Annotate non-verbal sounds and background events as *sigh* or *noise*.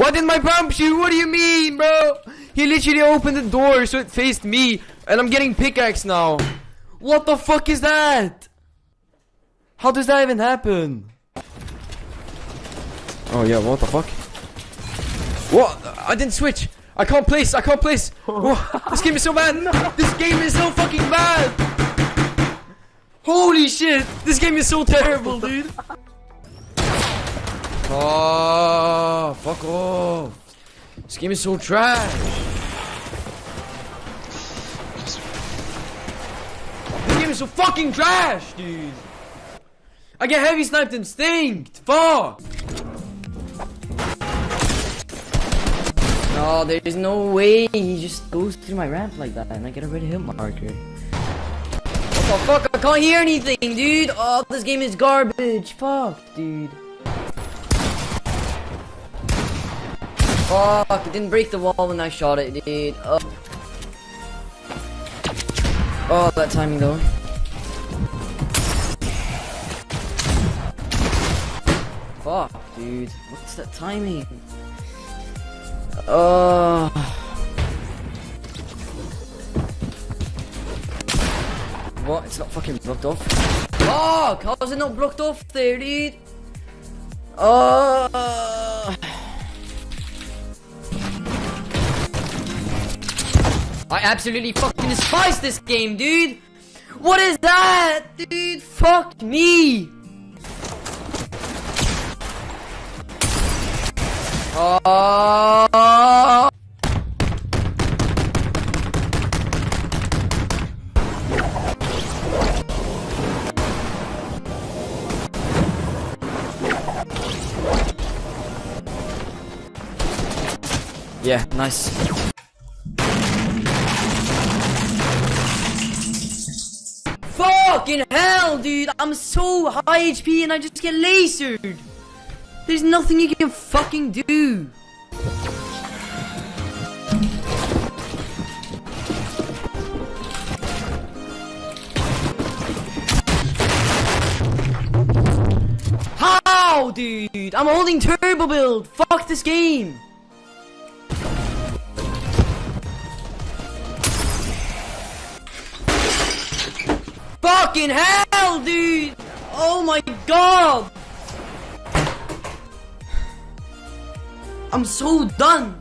Why didn't my pump shoot? What do you mean, bro? He literally opened the door so it faced me, and I'm getting pickaxe now. What the fuck is that? How does that even happen? Oh yeah, what the fuck? What? I didn't switch. I can't place. I can't place. Oh. Whoa, this game is so bad. *laughs* This game is so fucking bad. Holy shit! This game is so terrible, dude. Oh, *laughs* fuck off. This game is so trash. This game is so fucking trash, dude. I get heavy sniped and instinct. Fuck. No, there's no way he just goes through my ramp like that and I get a red hit marker. What the fuck? I can't hear anything, dude. Oh, this game is garbage. Fuck, dude. Fuck, it didn't break the wall when I shot it, dude. Oh, oh that timing though. Fuck, dude. What's that timing? Oh. What? It's not fucking blocked off. Fuck! How is it not blocked off there, dude? Uh. I absolutely fucking despise this game, dude! What is that? Dude, fuck me! Oh. Yeah, nice. Fucking hell, dude! I'm so high HP and I just get lasered! There's nothing you can fucking do! How, dude? I'm holding turbo build! Fuck this game! Fucking hell, dude! Oh my god! I'm so done!